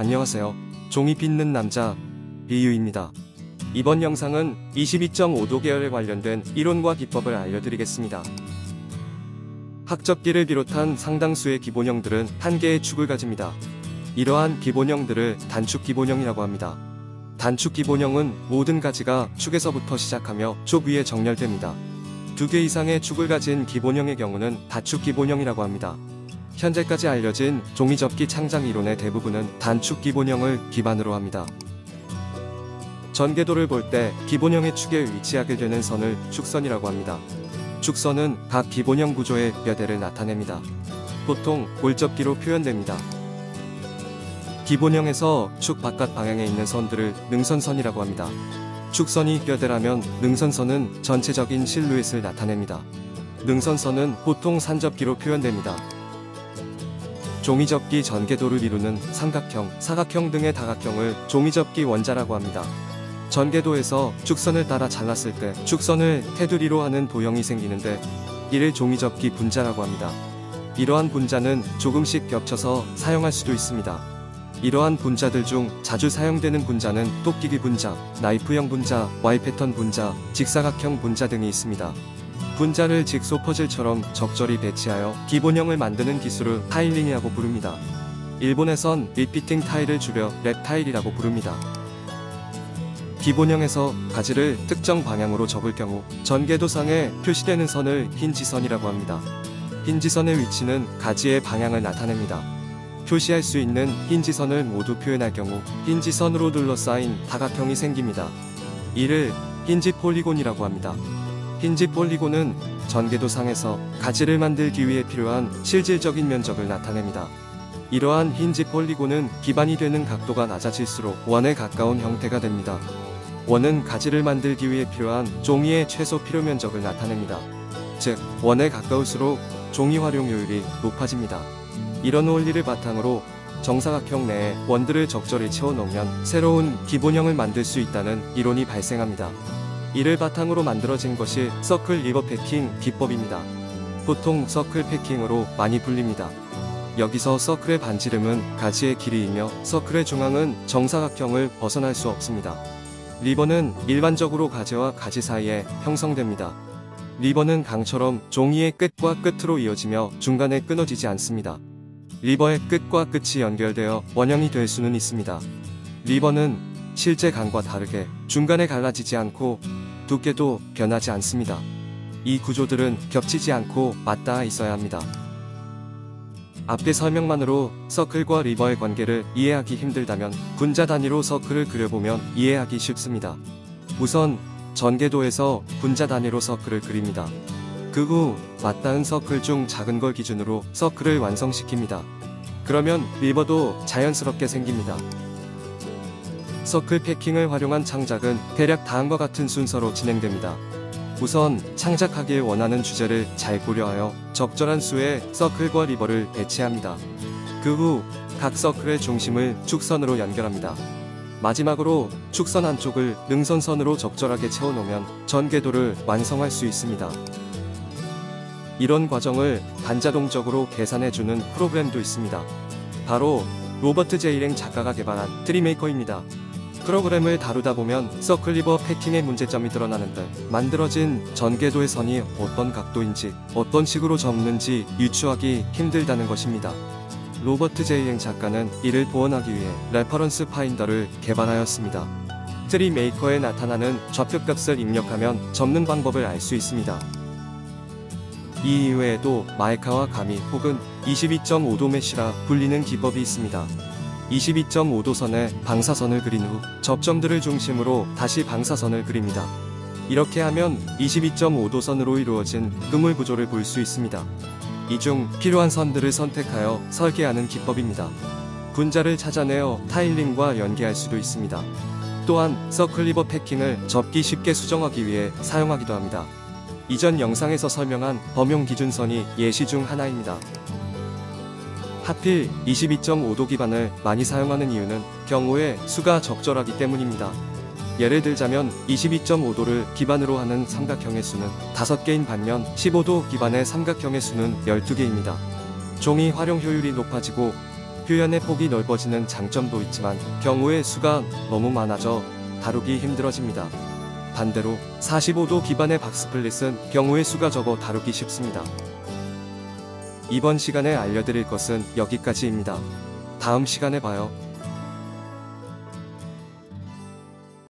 안녕하세요. 종이 빚는 남자 비유입니다. 이번 영상은 22.5도 계열에 관련된 이론과 기법을 알려드리겠습니다. 학접기를 비롯한 상당수의 기본형들은 한 개의 축을 가집니다. 이러한 기본형들을 단축 기본형이라고 합니다. 단축 기본형은 모든 가지가 축에서부터 시작하며 쪽 위에 정렬됩니다. 두 개 이상의 축을 가진 기본형의 경우는 다축 기본형이라고 합니다. 현재까지 알려진 종이접기 창작 이론의 대부분은 단축 기본형을 기반으로 합니다. 전개도를 볼 때 기본형의 축에 위치하게 되는 선을 축선이라고 합니다. 축선은 각 기본형 구조의 뼈대를 나타냅니다. 보통 골접기로 표현됩니다. 기본형에서 축 바깥 방향에 있는 선들을 능선선이라고 합니다. 축선이 뼈대라면 능선선은 전체적인 실루엣을 나타냅니다. 능선선은 보통 산접기로 표현됩니다. 종이접기 전개도를 이루는 삼각형, 사각형 등의 다각형을 종이접기 원자라고 합니다. 전개도에서 축선을 따라 잘랐을 때 축선을 테두리로 하는 도형이 생기는데 이를 종이접기 분자라고 합니다. 이러한 분자는 조금씩 겹쳐서 사용할 수도 있습니다. 이러한 분자들 중 자주 사용되는 분자는 똑기기 분자, 나이프형 분자, Y 패턴 분자, 직사각형 분자 등이 있습니다. 분자를 직소 퍼즐처럼 적절히 배치하여 기본형을 만드는 기술을 tiling이라고 부릅니다. 일본에선 repeating tile을 줄여 rep-tile이라고 부릅니다. 기본형에서 가지를 특정 방향으로 접을 경우 전개도상에 표시되는 선을 힌지선이라고 합니다. 힌지선의 위치는 가지의 방향을 나타냅니다. 표시할 수 있는 힌지선을 모두 표현할 경우 힌지선으로 둘러싸인 다각형이 생깁니다. 이를 hinge polygon이라고 합니다. hinge polygon은 전개도상에서 가지를 만들기 위해 필요한 실질적인 면적을 나타냅니다. 이러한 hinge polygon은 기반이 되는 각도가 낮아질수록 원에 가까운 형태가 됩니다. 원은 가지를 만들기 위해 필요한 종이의 최소 필요 면적을 나타냅니다. 즉, 원에 가까울수록 종이 활용효율이 높아집니다. 이런 원리를 바탕으로 정사각형 내에 원들을 적절히 채워놓으면 새로운 기본형을 만들 수 있다는 이론이 발생합니다. 이를 바탕으로 만들어진 것이 circle river packing 기법입니다. 보통 circle packing으로 많이 불립니다. 여기서 circle의 반지름은 가지의 길이이며 circle의 중앙은 정사각형을 벗어날 수 없습니다. river는 일반적으로 가지와 가지 사이에 형성됩니다. river는 강처럼 종이의 끝과 끝으로 이어지며 중간에 끊어지지 않습니다. river의 끝과 끝이 연결되어 원형이 될 수는 있습니다. 리버는 실제 강과 다르게 중간에 갈라지지 않고 두께도 변하지 않습니다. 이 구조들은 겹치지 않고 맞닿아 있어야 합니다. 앞의 설명만으로 서클과 리버의 관계를 이해하기 힘들다면 분자 단위로 서클을 그려보면 이해하기 쉽습니다. 우선 전개도에서 분자 단위로 서클을 그립니다. 그 후 맞닿은 서클 중 작은 걸 기준으로 서클을 완성시킵니다. 그러면 river도 자연스럽게 생깁니다. circle packing을 활용한 창작은 대략 다음과 같은 순서로 진행됩니다. 우선 창작하길 원하는 주제를 잘 고려하여 적절한 수의 circle과 river를 배치합니다. 그 후 각 circle의 중심을 축선으로 연결합니다. 마지막으로 축선 안쪽을 능선선으로 적절하게 채워놓으면 전개도를 완성할 수 있습니다. 이런 과정을 반자동적으로 계산해주는 프로그램도 있습니다. 바로 로버트 제이 랭 작가가 개발한 TreeMaker입니다. 프로그램을 다루다 보면 circle river packing의 문제점이 드러나는데 만들어진 전개도의 선이 어떤 각도인지 어떤 식으로 접는지 유추하기 힘들다는 것입니다. 로버트 제이 랭 작가는 이를 보완하기 위해 ReferenceFinder를 개발하였습니다. TreeMaker에 나타나는 좌표값을 입력하면 접는 방법을 알 수 있습니다. 이 이외에도 마이카와 가미 혹은 22.5도 메시라 불리는 기법이 있습니다. 22.5도 선에 방사선을 그린 후 접점들을 중심으로 다시 방사선을 그립니다. 이렇게 하면 22.5도 선으로 이루어진 그물 구조를 볼 수 있습니다. 이 중 필요한 선들을 선택하여 설계하는 기법입니다. 분자를 찾아내어 타일링과 연계할 수도 있습니다. 또한 서클리버 패킹을 접기 쉽게 수정하기 위해 사용하기도 합니다. 이전 영상에서 설명한 범용 기준선이 예시 중 하나입니다. 하필 22.5도 기반을 많이 사용하는 이유는 경우의 수가 적절하기 때문입니다. 예를 들자면 22.5도를 기반으로 하는 삼각형의 수는 5개인 반면 15도 기반의 삼각형의 수는 12개입니다. 종이 활용 효율이 높아지고 표현의 폭이 넓어지는 장점도 있지만 경우의 수가 너무 많아져 다루기 힘들어집니다. 반대로 45도 기반의 박스플릿은 경우의 수가 적어 다루기 쉽습니다. 이번 시간에 알려드릴 것은 여기까지입니다. 다음 시간에 봐요.